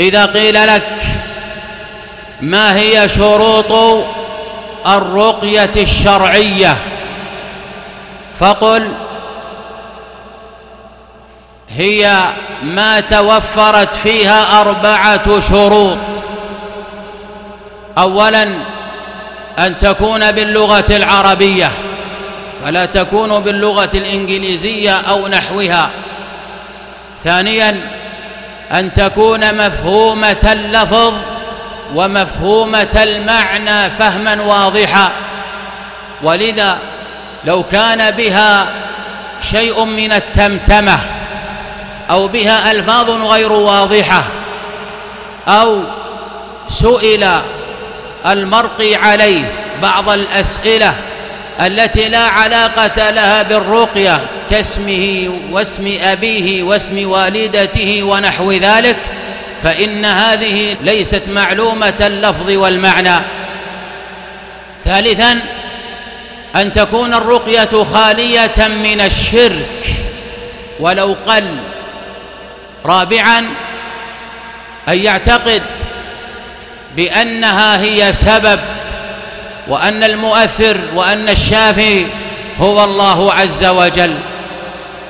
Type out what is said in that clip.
إذا قيل لك ما هي شروط الرقية الشرعية فقل هي ما توفرت فيها أربعة شروط. أولا أن تكون باللغة العربية فلا تكون باللغة الإنجليزية أو نحوها. ثانيا أن تكون مفهومة اللفظ ومفهومة المعنى فهما واضحا. ولذا لو كان بها شيء من التمتمة أو بها ألفاظ غير واضحة أو سئل المرقي عليه بعض الأسئلة التي لا علاقة لها بالرقية كاسمه واسم أبيه واسم والدته ونحو ذلك فإن هذه ليست معلومة اللفظ والمعنى. ثالثا أن تكون الرقية خالية من الشرك ولو قل. رابعا أن يعتقد بأنها هي سبب وأن المؤثر وأن الشافي هو الله عز وجل.